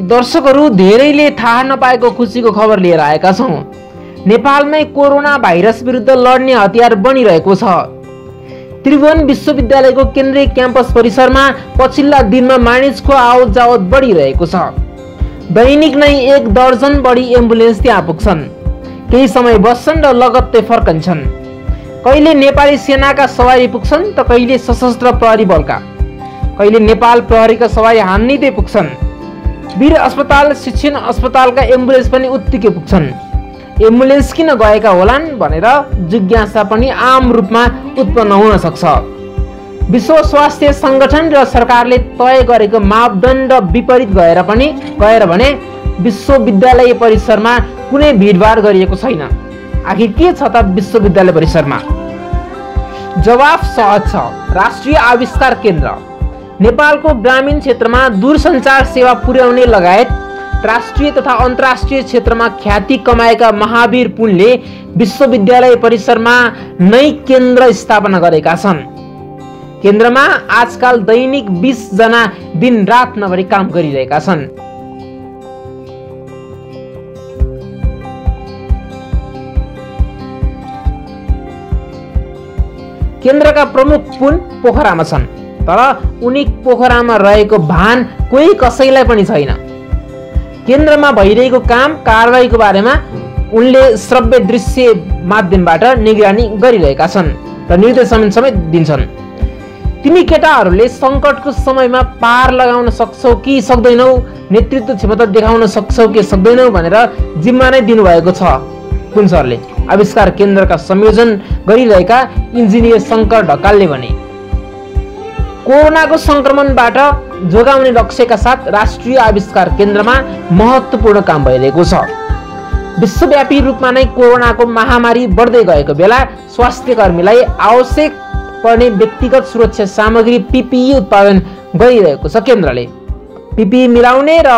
दर्शकहरू धेरैले थाहा नपाएको खुसीको खबर लिएर आएका छौँ। नेपालमै कोरोना भाइरस विरुद्ध लड्ने हतियार बनिरहेको छ। त्रिभुवन विश्वविद्यालयको केन्द्रीय क्याम्पस परिसरमा पछिल्ला दिनमा मानिसको आवत जावत बढिरहेको छ। दैनिक नै एक दर्जन बढी एम्बुलेन्स त्यहाँ पुग्छन् केही समय बस्छन् र लगत्तै फर्कन्छन्। कहिले नेपाली सेनाका सवारी पुग्छन् त कहिले सशस्त्र प्रहरी बलका। कहिले नेपाल प्रहरीका सवारी हान्निँदै पुग्छन्। वीर अस्पताल शिक्षण अस्पतालका एम्बुलेन्स पनि उत्तिकै पुग्छन्। एम्बुलेन्स किन गएका होलान् भनेर जिज्ञासा पनि आम रूपमा उत्पन्न हुन सक्छ। विश्व स्वास्थ्य सङ्गठन र सरकारले तय गरेको मापदण्ड विपरीत गएर पनि गएर भने विश्वविद्यालय परिसरमा कुनै भिडभाड गरिएको छैन। आखिर के छ त विश्वविद्यालय परिसरमा? जवाफ सहज छ। राष्ट्रिय आविष्कार केन्द्र। नेपालको ग्रामीण क्षेत्रमा दूरसञ्चार सेवा पुर्याउने लगायत राष्ट्रिय तथा अन्तर्राष्ट्रिय क्षेत्रमा ख्याति कमाएका महावीर पुनले विश्वविद्यालय परिसरमा नै केन्द्र स्थापना गरेका छन्। केन्द्रमा आजकाल दैनिक बिसजना दिन रात नभरी काम गरिरहेका छन्। केन्द्रका प्रमुख पुन पोखरामा छन्। तर उनी पोखरामा रहेको भान कोही कसैलाई पनि छैन। केन्द्रमा भइरहेको काम कारवाहीको बारेमा उनले श्रव्य दृश्य माध्यमबाट निगरानी गरिरहेका छन् र निर्देशन समेत दिन्छन्। तिमी केटाहरूले सङ्कटको समयमा पार लगाउन सक्छौ कि सक्दैनौ? नेतृत्व क्षमता देखाउन सक्छौ कि सक्दैनौ भनेर जिम्मा नै दिनुभएको छ कुन सरले? आविष्कार केन्द्रका संयोजन गरिरहेका इन्जिनियर शङ्कर ढकालले भने। कोरोनाको सङ्क्रमणबाट जोगाउने लक्ष्यका साथ राष्ट्रिय आविष्कार केन्द्रमा महत्त्वपूर्ण काम भइरहेको छ। विश्वव्यापी रूपमा नै कोरोनाको महामारी बढ्दै गएको बेला स्वास्थ्य कर्मीलाई आवश्यक पर्ने व्यक्तिगत सुरक्षा सामग्री पिपिई उत्पादन गरिरहेको छ केन्द्रले। पिपिई मिलाउने र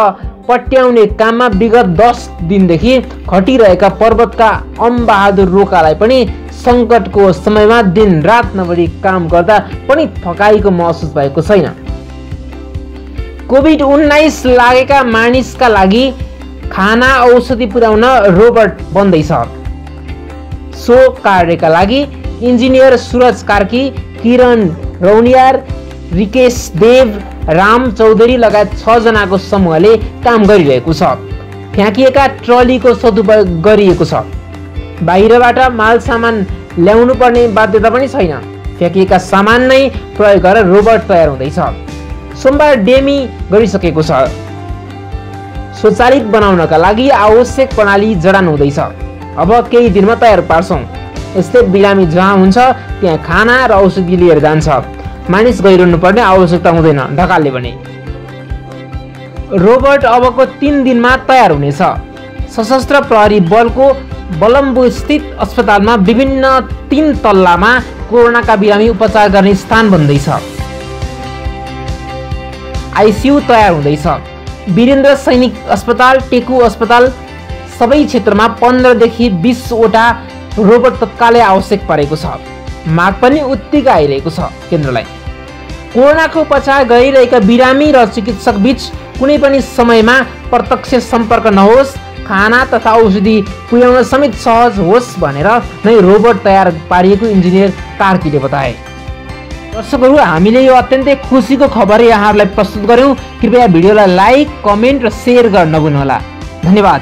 पट्याउने काममा विगत दस दिनदेखि खटिरहेका पर्वतका अमबहादुर रोकालाई पनि सङ्कटको समयमा दिन रात नबढी काम गर्दा पनि थकाइको महसुस भएको छैन। कोभिड उन्नाइस लागेका मानिसका लागि खाना औषधि पुर्याउन रोबोट बन्दैछ। सो कार्यका लागि इन्जिनियर सुरज कार्की किरण रौनियार रिकेश देव राम चौधरी लगायत छजनाको समूहले काम गरिरहेको छ। फ्याँकिएका ट्रलीको सदुपयोग गरिएको छ। बाहिरबाट माल सामान ल्याउनु पर्ने बाध्यता पनि छैन। फ्याँकिएका सामान नै प्रयोग गरेर रोबोट तयार हुँदैछ। सोमबार डेमी गरिसकेको छ। स्वचालित बनाउनका लागि आवश्यक प्रणाली जडान हुँदैछ। अब केही दिनमा तयार पार्छौँ। यस्तै बिरामी जहाँ हुन्छ त्यहाँ खाना र औषधि लिएर जान्छ। मानिस गइरहनु पर्ने आवश्यकता हुँदैन ढकालले भने। रोबोट अबको तिन दिनमा तयार हुनेछ। सशस्त्र प्रहरी बलको बलम्बु स्थित अस्पतालमा विभिन्न तिन तल्लामा कोरोनाका बिरामी उपचार गर्ने स्थान बन्दैछ। आइसियु तयार हुँदैछ। वीरेन्द्र सैनिक अस्पताल टेकु अस्पताल सबै क्षेत्रमा पन्ध्रदेखि बिसवटा रोबोट तत्कालै आवश्यक परेको छ। माग पनि उत्तिकै आइरहेको छ केन्द्रलाई। कोरोनाको उपचार गरिरहेका बिरामी र चिकित्सक बीच कुनै पनि समयमा प्रत्यक्ष सम्पर्क नहोस् खाना तथा औषधि पुर्याउन समेत सहज होस् भनेर नै रोबोट तयार पारिएको इन्जिनियर कार्कीले बताए। दर्शकहरू हामीले यो अत्यन्तै खुसीको खबर यहाँहरूलाई प्रस्तुत गऱ्यौँ कृपया भिडियोलाई लाइक कमेन्ट र सेयर गर्न नभुल्नुहोला। धन्यवाद।